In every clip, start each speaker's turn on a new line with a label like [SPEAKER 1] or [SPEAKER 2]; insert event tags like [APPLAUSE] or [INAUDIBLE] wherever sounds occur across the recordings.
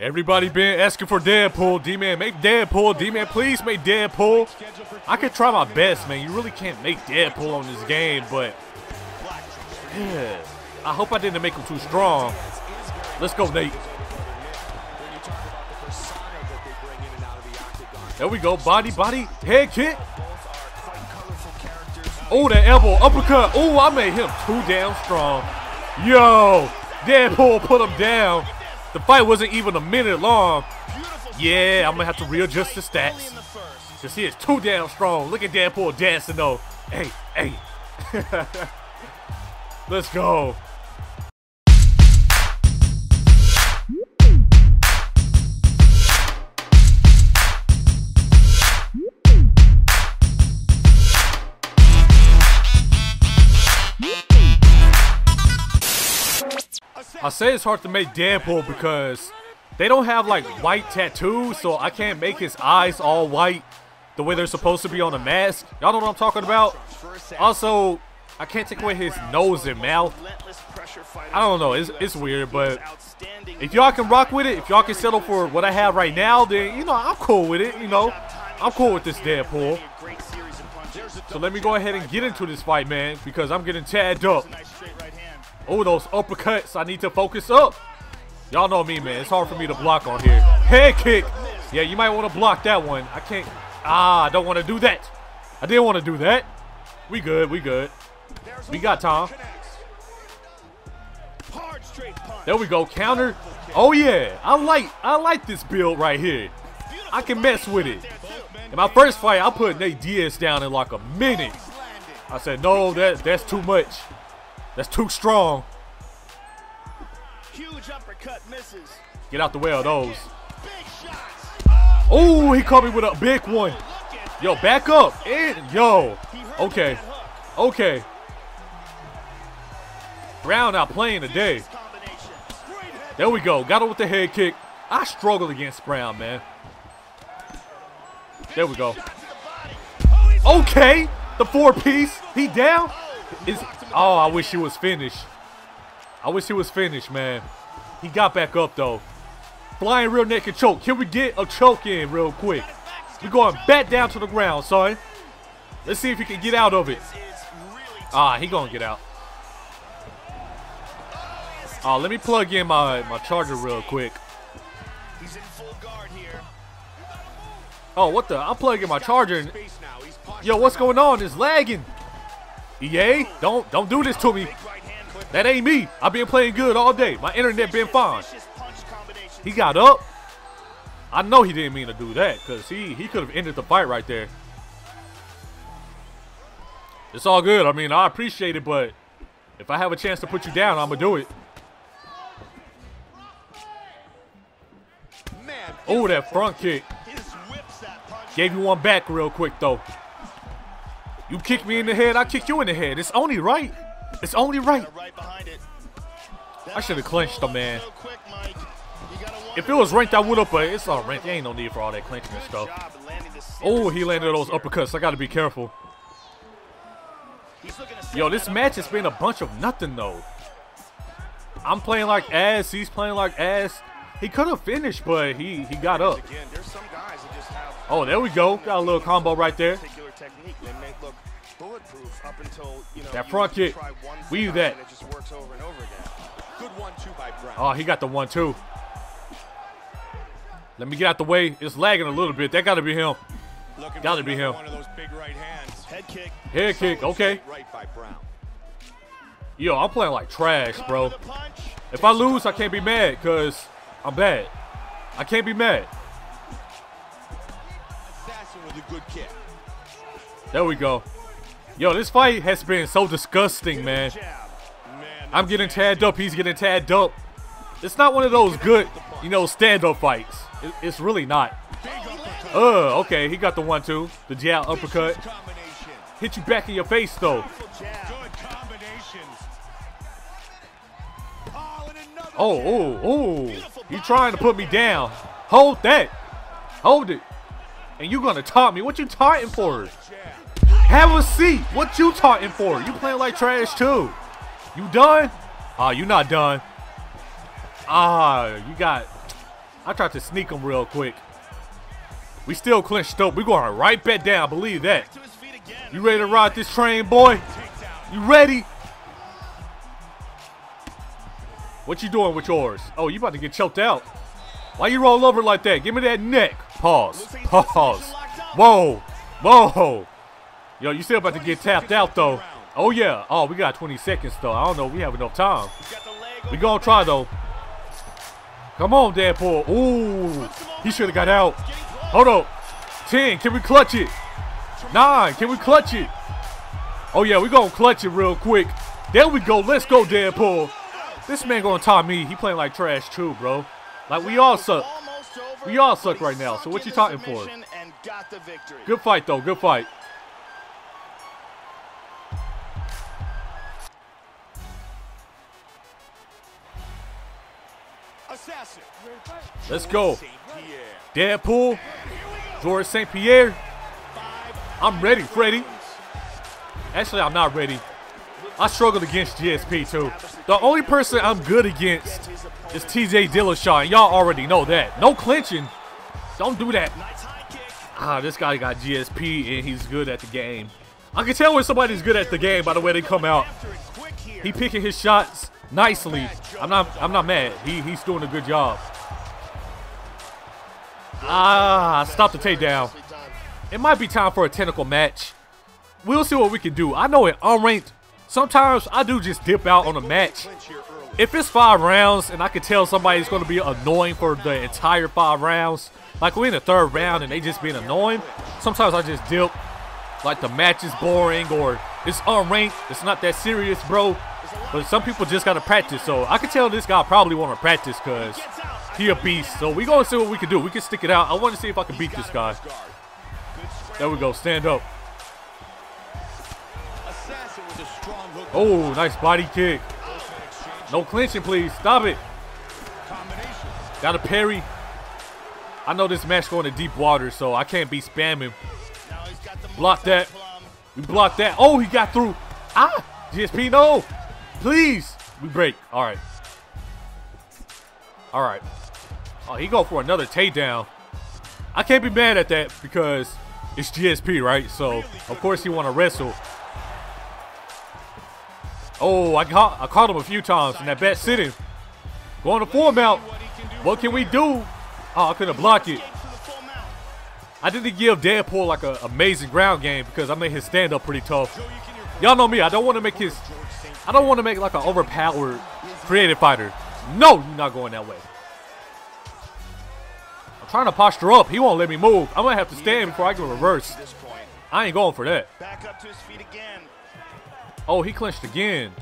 [SPEAKER 1] Everybody been asking for Deadpool. D-Man, make Deadpool. D-Man, please make Deadpool. I could try my best, man. You really can't make Deadpool on this game, but yeah. I hope I didn't make him too strong. Let's go, Nate. There we go. Body, body, head kick. Oh, that elbow, uppercut. Oh, I made him too damn strong. Yo, Deadpool put him down. The fight wasn't even a minute long. Yeah, I'm to have to readjust the stats. Because he is too damn strong. Look at Deadpool dancing, though. Hey, hey. [LAUGHS] Let's go. I say it's hard to make Deadpool because they don't have like white tattoos, so I can't make his eyes all white the way they're supposed to be on a mask. Y'all know what I'm talking about? Also, I can't take away his nose and mouth. I don't know, it's, it's weird, but if y'all can rock with it, if y'all can settle for what I have right now, then, you know, I'm cool with it, you know. I'm cool with this Deadpool. So let me go ahead and get into this fight, man, because I'm getting tagged up. Oh, those uppercuts. I need to focus up. Y'all know me, man. It's hard for me to block on here. Head kick. Yeah, you might want to block that one. I can't. Ah, I don't want to do that. I didn't want to do that. We good. We good. We got time. There we go. Counter. Oh, yeah. I like I like this build right here. I can mess with it. In my first fight, I put Nate Diaz down in like a minute. I said, no, that that's too much. That's too strong. Huge uppercut misses. Get out the way of those. Oh, he caught me with a big one. Yo, back up. And yo. Okay. Okay. Brown out playing today. There we go. Got him with the head kick. I struggle against Brown, man. There we go. Okay. The four piece. He down. Is Oh, I wish he was finished. I wish he was finished, man. He got back up, though. Flying rear naked choke. Can we get a choke in real quick? We're going back down to the ground, son. Let's see if he can get out of it. Ah, he gonna get out. Oh, let me plug in my, my charger real quick. Oh, what the? I'm plugging my charger. Yo, what's going on? It's lagging. EA, don't don't do this to me. That ain't me. I've been playing good all day. My internet been fine. He got up. I know he didn't mean to do that because he, he could have ended the fight right there. It's all good. I mean, I appreciate it, but if I have a chance to put you down, I'm going to do it. Oh, that front kick. Gave you one back real quick, though. You kick me in the head, I kick you in the head. It's only right. It's only right. I should have clenched him, man. If it was ranked, I would have, but it's all ranked. There ain't no need for all that clinching and stuff. Oh, he landed those uppercuts. I got to be careful. Yo, this match has been a bunch of nothing, though. I'm playing like ass. He's playing like ass. He could have finished, but he, he got up. Oh, there we go. Got a little combo right there bulletproof up until you know that front kick. Weave that. It just works over and over again. Good one two by Brown. Oh, he got the one two. Let me get out the way. It's lagging a little bit. That got to be him. Got to be him. One of those big right hands. Head kick. Head kick. Okay. Right by Brown. Yo, I'm playing like trash, bro. If I lose, I can't be mad because I'm bad. I can't be mad. There we go. Yo, this fight has been so disgusting, man. I'm getting tagged up. He's getting tagged up. It's not one of those good, you know, stand-up fights. It's really not. Uh, okay, he got the one-two. The jab uppercut. Hit you back in your face, though. Oh, oh, oh. You trying to put me down. Hold that. Hold it. And you gonna taunt me. What you taunting for? Have a seat. What you talking for? You playing like trash too. You done? Ah, uh, you not done. Ah, you got I tried to sneak him real quick. We still clinched up. We going right back down. Believe that. You ready to ride this train, boy? You ready? What you doing with yours? Oh, you about to get choked out. Why you roll over like that? Give me that neck. Pause. Pause. Whoa. Whoa. Yo, you still about to get tapped out, though. Oh, yeah. Oh, we got 20 seconds, though. I don't know. We have enough time. We gonna try, though. Come on, Deadpool. Ooh. He should have got out. Hold up. 10. Can we clutch it? 9. Can we clutch it? Oh, yeah. We gonna clutch it real quick. There we go. Let's go, Deadpool. This man gonna tie me. He playing like trash, too, bro. Like, we all suck. We all suck right now. So what you talking for? Good fight, though. Good fight. Let's go. Deadpool. George St. Pierre. I'm ready, Freddy. Actually, I'm not ready. I struggled against GSP, too. The only person I'm good against is TJ Dillashaw, and y'all already know that. No clinching. Don't do that. Ah, this guy got GSP, and he's good at the game. I can tell when somebody's good at the game by the way they come out. He picking his shots nicely. I'm not I'm not mad. He he's doing a good job. Ah, stop the takedown. It might be time for a technical match. We'll see what we can do. I know it unranked. Sometimes I do just dip out on a match. If it's five rounds and I can tell somebody's going to be annoying for the entire five rounds, like we're in the third round and they just being annoying, sometimes I just dip. Like the match is boring or it's unranked. It's not that serious, bro. But some people just got to practice. So I can tell this guy probably want to practice because he a beast. So we going to see what we can do. We can stick it out. I want to see if I can beat this guy. There we go. Stand up. Oh, nice body kick. No clinching, please. Stop it. Got a parry. I know this match going to deep water, so I can't be spamming. Block that. We block that. Oh, he got through. Ah, GSP, no. Please. We break. All right. All right. Oh, he go for another takedown. I can't be mad at that because it's GSP, right? So, of course he want to wrestle. Oh, I caught, I caught him a few times in that bat sitting. Going to form out. What can we do? Oh, I couldn't block it. I didn't give Deadpool like an amazing ground game because I made his stand up pretty tough. Y'all know me. I don't want to make his. I don't want to make like an overpowered creative fighter. No, you're not going that way. I'm trying to posture up. He won't let me move. I'm gonna have to stand before I can reverse. I ain't going for that. Oh, he clinched again.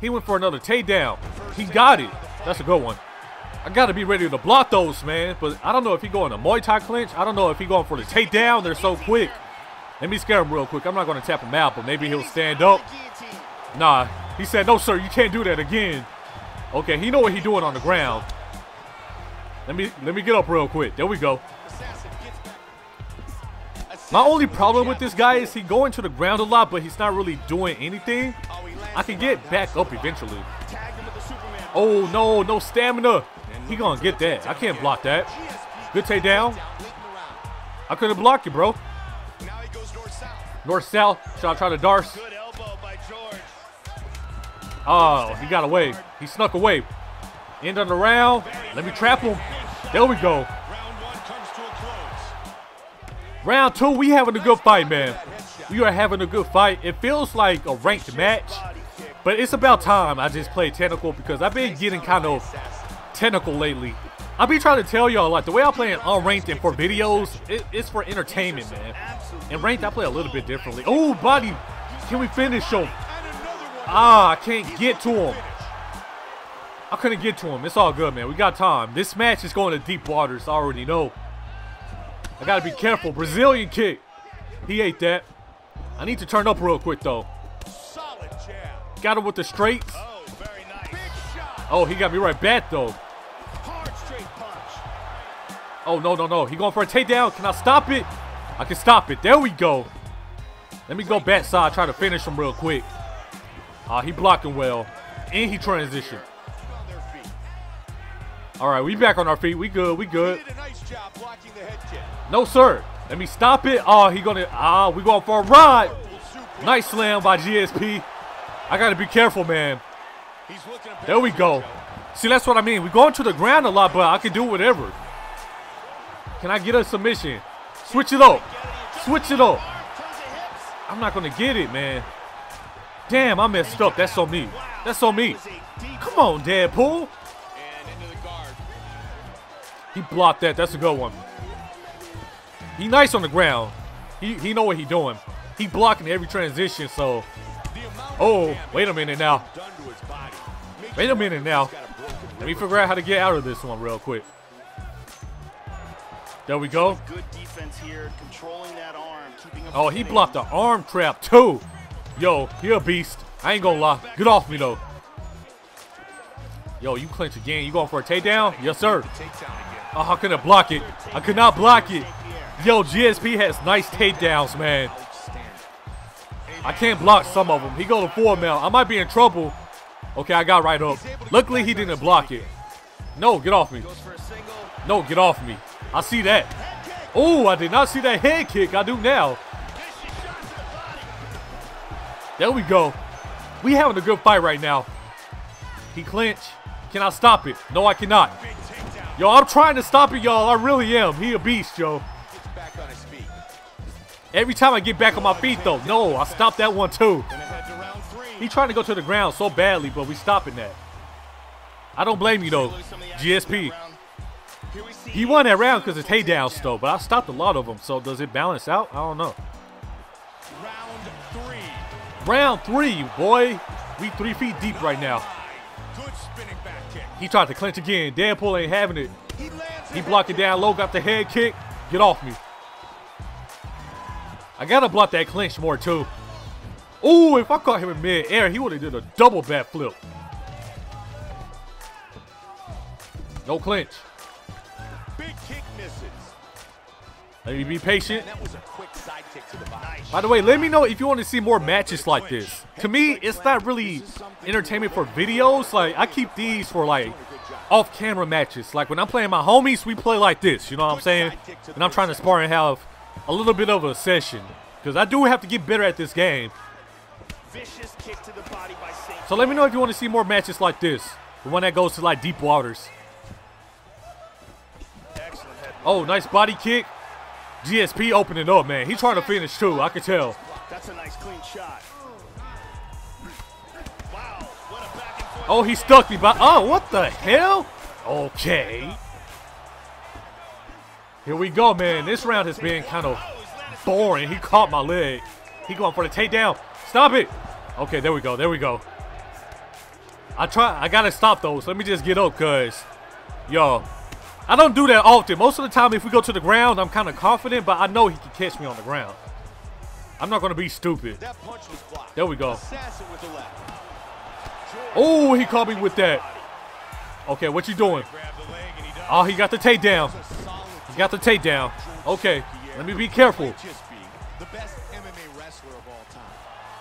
[SPEAKER 1] He went for another takedown. He got it. That's a good one. I got to be ready to block those, man. But I don't know if he going to Muay Thai clinch. I don't know if he going for the takedown. They're so quick. Let me scare him real quick. I'm not going to tap him out, but maybe he'll stand up. Nah, he said, no, sir, you can't do that again. Okay, he know what he doing on the ground. Let me let me get up real quick. There we go. My only problem with this guy is he going to the ground a lot, but he's not really doing anything. I can get back up eventually. Oh, no, no stamina. He gonna get that. I can't block that. Good takedown. I couldn't block you, bro. North-south. Should I try to Darce? Oh, he got away. He snuck away. End of the round. Let me trap him. There we go. Round two, we having a good fight, man. We are having a good fight. It feels like a ranked match, but it's about time I just play technical because I've been getting kind of technical lately. I be trying to tell y'all, like, the way I play in unranked and for videos, it, it's for entertainment, man. In ranked, I play a little bit differently. Oh, buddy, can we finish him? Ah, I can't get to him. I couldn't get to him. It's all good, man. We got time. This match is going to deep waters. I already know. I gotta be careful. Brazilian kick. He ate that. I need to turn up real quick though. Solid jab. Got him with the straights. Oh, very nice. oh he got me right back though. Hard straight punch. Oh no no no. He going for a takedown. Can I stop it? I can stop it. There we go. Let me go back side. Try to finish him real quick. Ah, uh, he blocking well. And he transitioned. All right, we back on our feet. We good. We good. No, sir. Let me stop it. Oh, he gonna. Ah, we going for a ride. Nice slam by GSP. I gotta be careful, man. There we go. See, that's what I mean. We going to the ground a lot, but I can do whatever. Can I get a submission? Switch it up. Switch it up. I'm not gonna get it, man. Damn, I messed up. That's on me. That's on me. Come on, Deadpool. He blocked that. That's a good one. He nice on the ground. He he know what he doing. He blocking every transition, so. Oh, wait a minute now. Wait a minute now. Let me figure out how to get out of this one real quick. There we go. Oh, he blocked the arm trap too. Yo, he a beast. I ain't gonna lie. Get off me though. Yo, you clinch again. You going for a takedown? Yes, sir. Oh, I couldn't block it? I could not block it. Yo, GSP has nice takedowns, man. I can't block some of them. He go to four mil. I might be in trouble. Okay, I got right up. Luckily, he didn't block it. No, get off me. No, get off me. I see that. Oh, I did not see that head kick. I do now. There we go. We having a good fight right now. He clinch. Can I stop it? No, I cannot. Yo, I'm trying to stop it, y'all. I really am. He a beast, yo. Every time I get back on my feet, though. No, I stopped that one, too. He trying to go to the ground so badly, but we stopping that. I don't blame you, though. GSP. He won that round because it's takedowns, though, but I stopped a lot of them, so does it balance out? I don't know. Round three, boy. We three feet deep right now. He tried to clinch again. Deadpool ain't having it. He blocked it down low, got the head kick. Get off me. I gotta block that clinch more too. Ooh, if I caught him in mid-air, he would have did a double back flip. No clinch. Big kick misses. Let me be patient. By the way, let me know if you want to see more matches like this. To me, it's not really entertainment for videos. Like, I keep these for, like, off-camera matches. Like, when I'm playing my homies, we play like this. You know what I'm saying? And I'm trying to spar and have a little bit of a session. Because I do have to get better at this game. So let me know if you want to see more matches like this. The one that goes to, like, deep waters. Oh, nice body kick. GSP opening up, man. He's trying to finish too. I can tell. That's a nice clean shot. Wow, oh, he stuck me. By oh, what the hell? Okay. Here we go, man. This round has been kind of boring. He caught my leg. He going for the takedown. Stop it. Okay, there we go. There we go. I try. I gotta stop those. Let me just get up, cause, yo, I don't do that often. Most of the time, if we go to the ground, I'm kind of confident, but I know he can catch me on the ground. I'm not going to be stupid. There we go. Oh, he caught me with that. Okay, what you doing? Oh, he got the takedown. He got the takedown. Okay, let me be careful.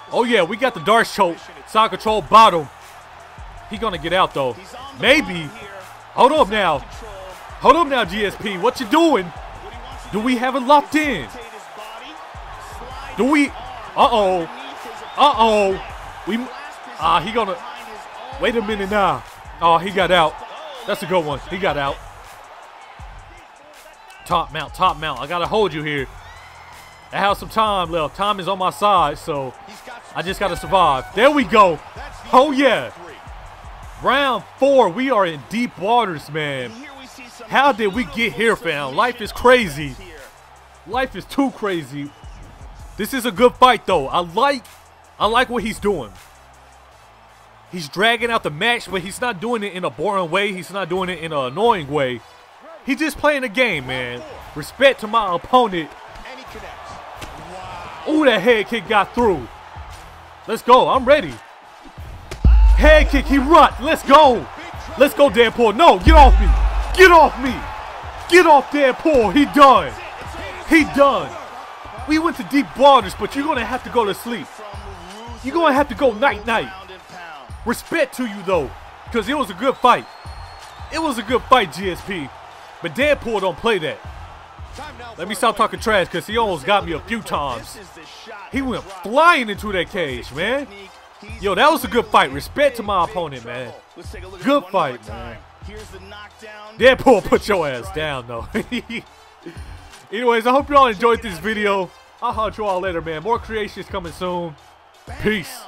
[SPEAKER 1] Oh, yeah, we got the Darce choke. Side control bottom. He to get out, though. Maybe. Hold up now. Hold up now, GSP. What you doing? Do we have it locked in? Do we? Uh-oh. Uh-oh. We, ah, uh, he gonna, wait a minute now. Oh, he got out. That's a good one. He got out. Top mount, top mount. I gotta hold you here. I have some time left. Time is on my side, so I just gotta survive. There we go. Oh, yeah. Round four. We are in deep waters, man. How did we get here, fam? Life is crazy. Life is too crazy. This is a good fight, though. I like, I like what he's doing. He's dragging out the match, but he's not doing it in a boring way. He's not doing it in an annoying way. He's just playing the game, man. Respect to my opponent. Ooh, that head kick got through. Let's go. I'm ready. Head kick. He run. Let's go. Let's go, Deadpool. No, get off me. Get off me! Get off Deadpool! He done! He done! We went to deep waters, but you're gonna have to go to sleep. You're gonna have to go night night. Respect to you though, because it was a good fight. It was a good fight, GSP. But Deadpool don't play that. Let me stop talking trash because he almost got me a few times. He went flying into that cage, man. Yo, that was a good fight. Respect to my opponent, man. Good fight, man. Deadpool put your ass down, though. [LAUGHS] Anyways, I hope you all enjoyed this video. I'll talk you all later, man. More creations coming soon. Peace.